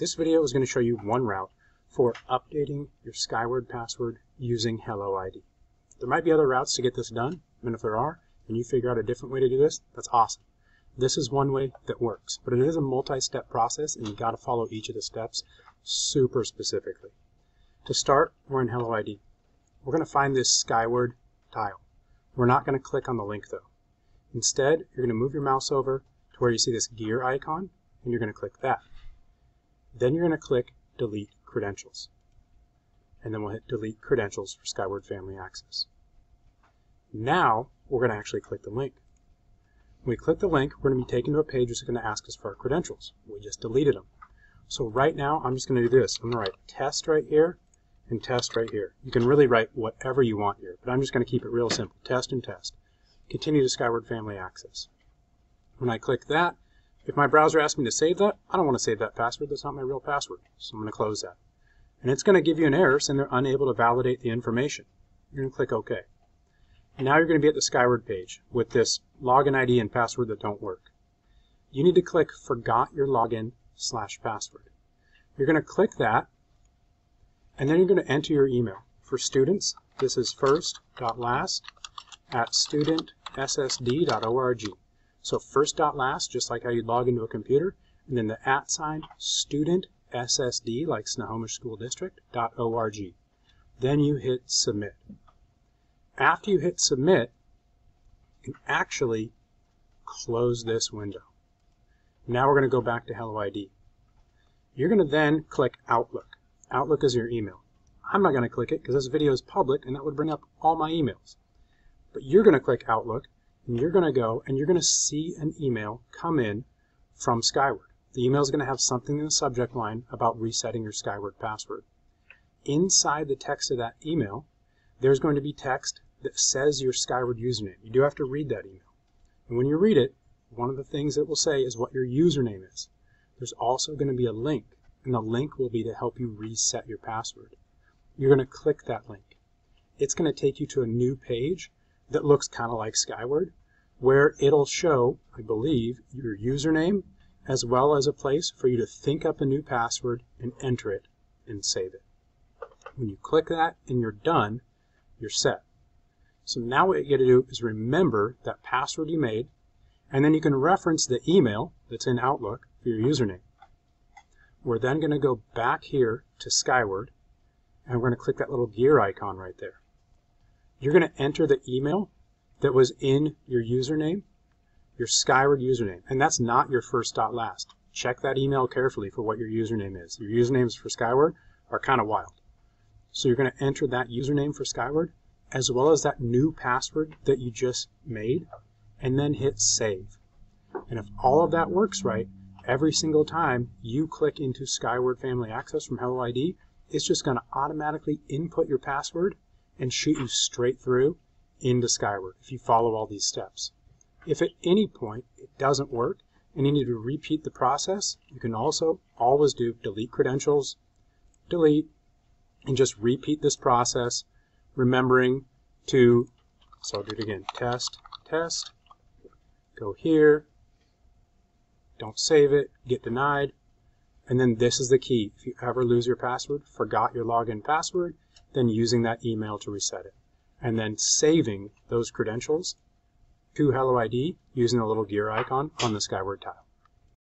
This video is going to show you one route for updating your Skyward password using Hello ID. There might be other routes to get this done, and if there are, and you figure out a different way to do this, that's awesome. This is one way that works, but it is a multi-step process and you got to follow each of the steps super specifically. To start, we're in Hello ID. We're going to find this Skyward tile. We're not going to click on the link though. Instead, you're going to move your mouse over to where you see this gear icon and you're going to click that. Then you're going to click Delete Credentials. And then we'll hit Delete Credentials for Skyward Family Access. Now, we're going to actually click the link. When we click the link, we're going to be taken to a page that's going to ask us for our credentials. We just deleted them. So right now, I'm just going to do this. I'm going to write test right here and test right here. You can really write whatever you want here, but I'm just going to keep it real simple. Test and test. Continue to Skyward Family Access. When I click that, if my browser asks me to save that, I don't want to save that password. That's not my real password. So I'm going to close that. And it's going to give you an error saying they're unable to validate the information. You're going to click OK. Now you're going to be at the Skyward page with this login ID and password that don't work. You need to click Forgot Your Login slash password. You're going to click that, and then you're going to enter your email. For students, this is first.last at studentssd.org. So first dot last, just like how you'd log into a computer, and then the at sign student SSD, like Snohomish School District, dot .org. Then you hit submit. After you hit submit, you can actually close this window. Now we're going to go back to Hello ID. You're going to then click Outlook. Outlook is your email. I'm not going to click it because this video is public and that would bring up all my emails. But you're going to click Outlook and you're going to go and you're going to see an email come in from Skyward. The email is going to have something in the subject line about resetting your Skyward password. Inside the text of that email, there's going to be text that says your Skyward username. You do have to read that email. And when you read it, one of the things it will say is what your username is. There's also going to be a link, and the link will be to help you reset your password. You're going to click that link. It's going to take you to a new page that looks kind of like Skyward, where it'll show, I believe, your username as well as a place for you to think up a new password and enter it and save it. When you click that and you're done, you're set. So now what you got to do is remember that password you made, and then you can reference the email that's in Outlook for your username. We're then going to go back here to Skyward, and we're going to click that little gear icon right there. You're going to enter the email that was in your username, your Skyward username, and that's not your first dot last. Check that email carefully for what your username is. Your usernames for Skyward are kind of wild. So you're going to enter that username for Skyward as well as that new password that you just made and then hit save. And if all of that works right, every single time you click into Skyward Family Access from Hello ID, it's just going to automatically input your password and shoot you straight through into Skyward if you follow all these steps. If at any point it doesn't work and you need to repeat the process, you can also always do delete credentials, delete, and just repeat this process, remembering to, so I'll do it again, test, test, go here, don't save it, get denied, and then this is the key. If you ever lose your password, forgot your login password, then using that email to reset it. And then saving those credentials to Hello ID using the little gear icon on the Skyward tile.